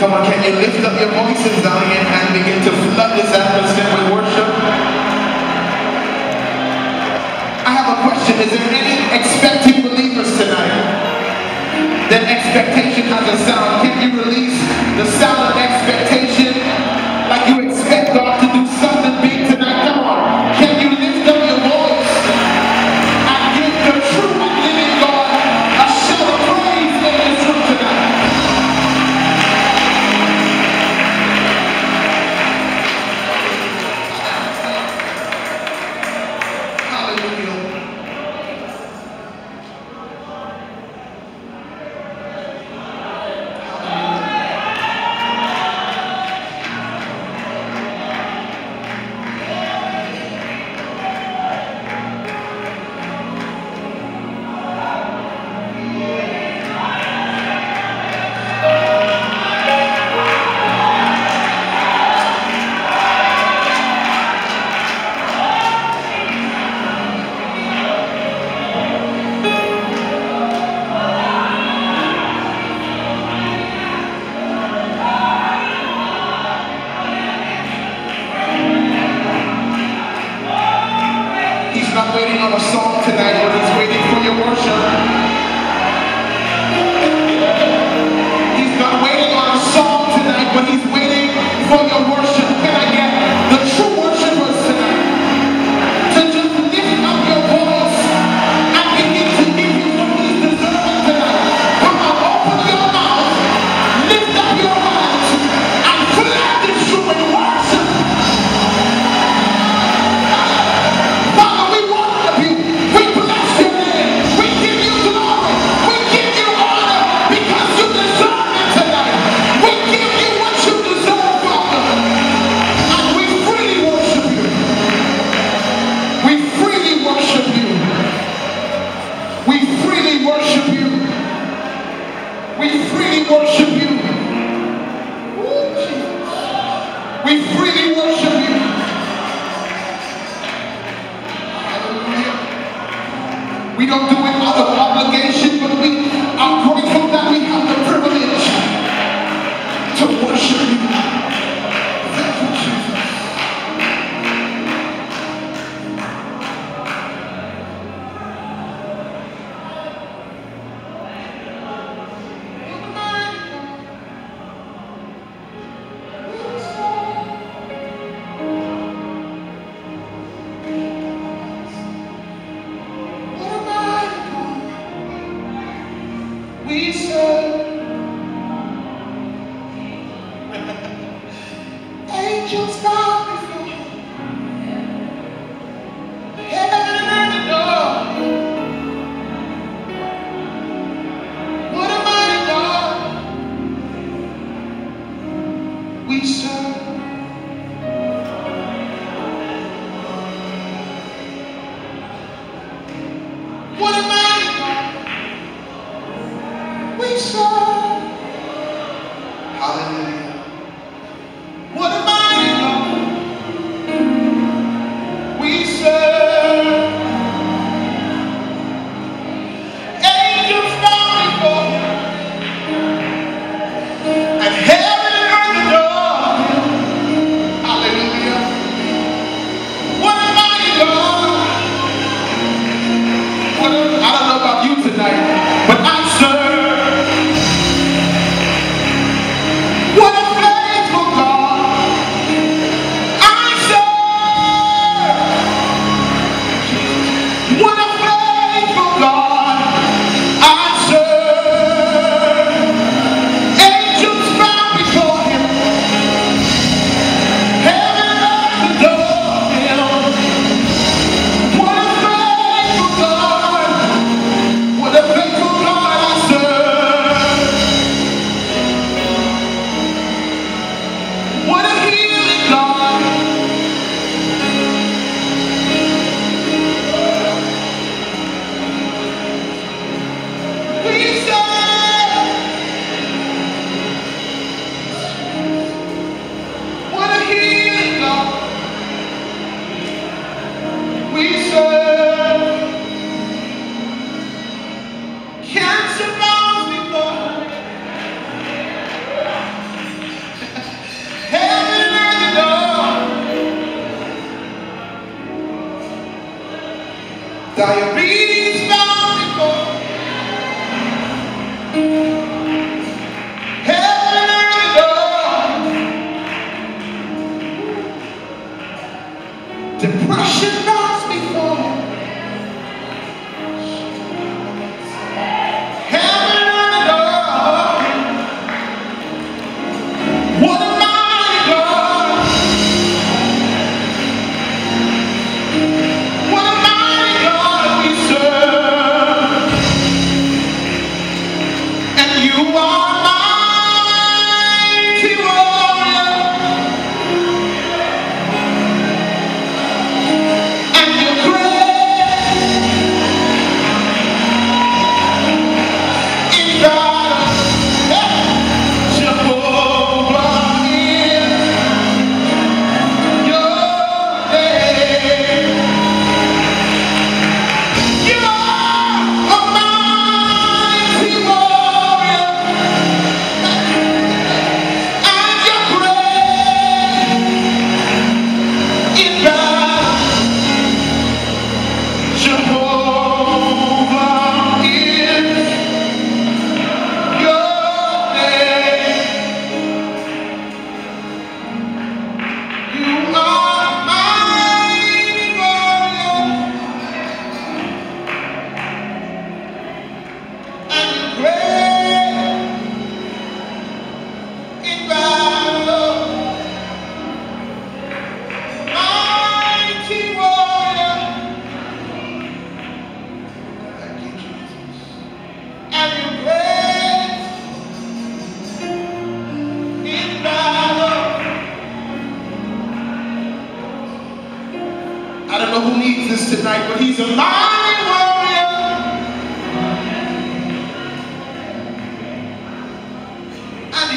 Come on, can you lift up your voices, Zion, and begin to flood this atmosphere with worship? I have a question. Is there any expecting believers tonight? That expectation has a sound. Can you release the sound?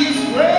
And he's